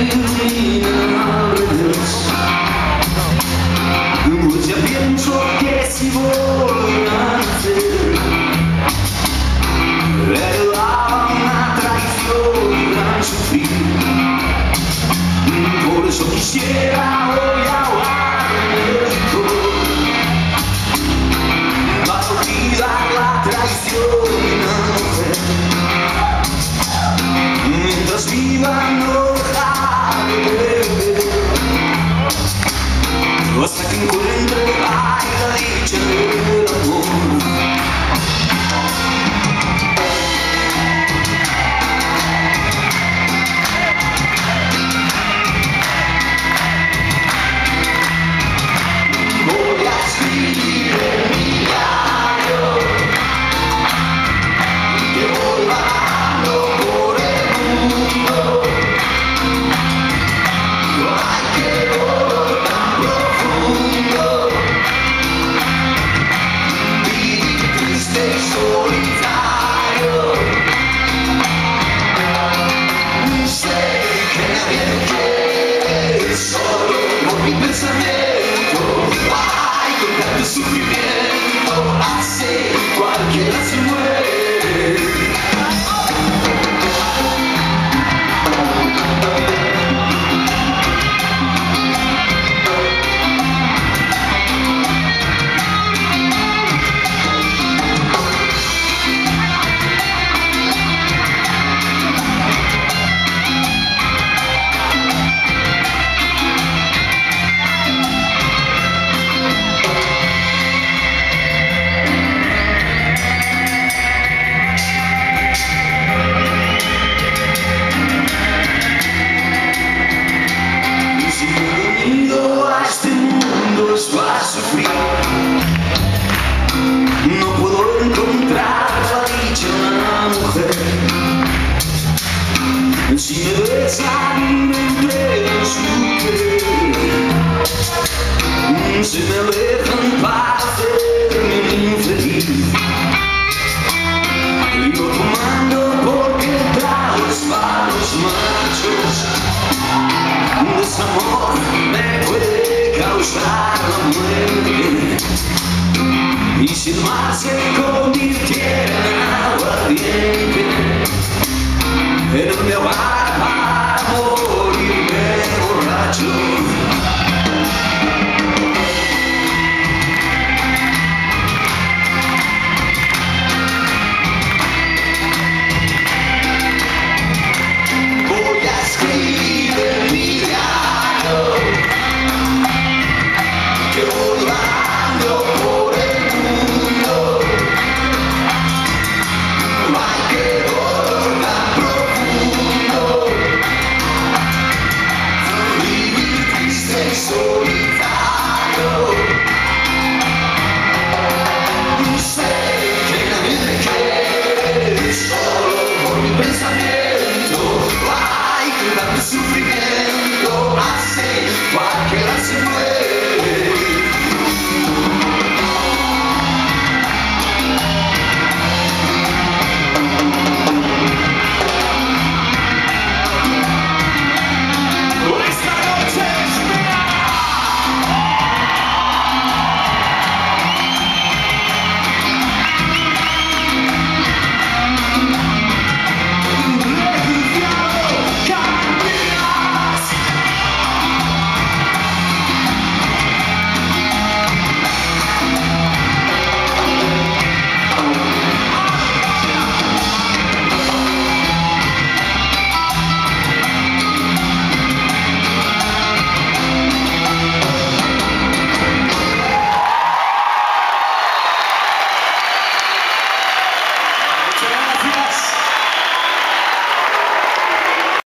you. Y si el mar